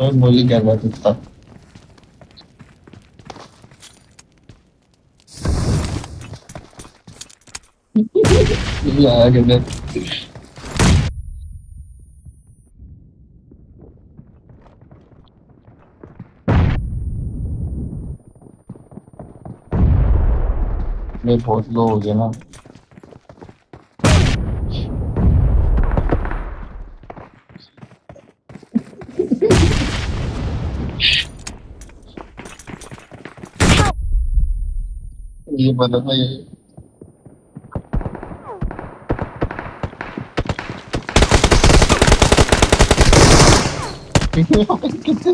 मैं बोली क्या बात था? आया मैं बहुत लो हो गया ना। ये पता था ये कितने